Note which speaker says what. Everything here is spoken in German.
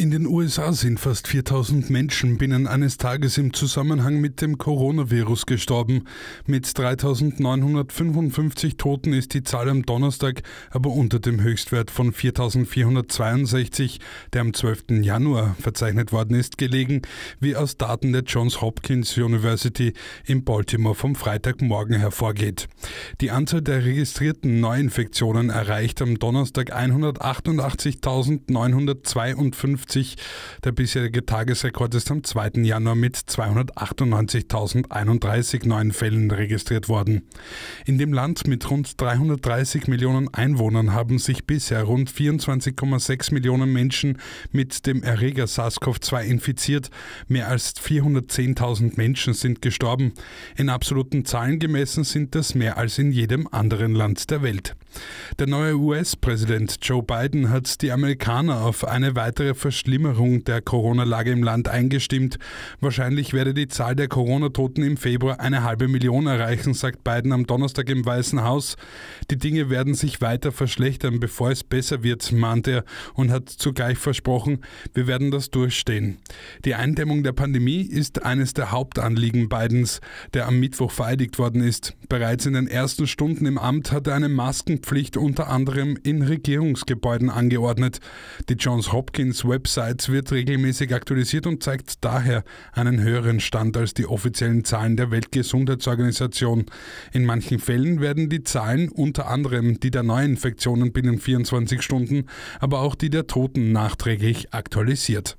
Speaker 1: In den USA sind fast 4000 Menschen binnen eines Tages im Zusammenhang mit dem Coronavirus gestorben. Mit 3955 Toten ist die Zahl am Donnerstag aber unter dem Höchstwert von 4462, der am 12. Januar verzeichnet worden ist, gelegen, wie aus Daten der Johns Hopkins University in Baltimore vom Freitagmorgen hervorgeht. Die Anzahl der registrierten Neuinfektionen erreicht am Donnerstag 188.952 1950. Der bisherige Tagesrekord ist am 2. Januar mit 298.031 neuen Fällen registriert worden. In dem Land mit rund 330 Millionen Einwohnern haben sich bisher rund 24,6 Millionen Menschen mit dem Erreger SARS-CoV-2 infiziert. Mehr als 410.000 Menschen sind gestorben. In absoluten Zahlen gemessen sind das mehr als in jedem anderen Land der Welt. Der neue US-Präsident Joe Biden hat die Amerikaner auf eine weitere Verschlimmerung der Corona-Lage im Land eingestimmt. Wahrscheinlich werde die Zahl der Corona-Toten im Februar eine halbe Million erreichen, sagt Biden am Donnerstag im Weißen Haus. Die Dinge werden sich weiter verschlechtern, bevor es besser wird, mahnt er und hat zugleich versprochen, wir werden das durchstehen. Die Eindämmung der Pandemie ist eines der Hauptanliegen Bidens, der am Mittwoch vereidigt worden ist. Bereits in den ersten Stunden im Amt hat er eine Maskenpflicht unter anderem in Regierungsgebäuden angeordnet. Die Johns Hopkins Website wird regelmäßig aktualisiert und zeigt daher einen höheren Stand als die offiziellen Zahlen der Weltgesundheitsorganisation. In manchen Fällen werden die Zahlen unter anderem die der Neuinfektionen binnen 24 Stunden, aber auch die der Toten nachträglich aktualisiert.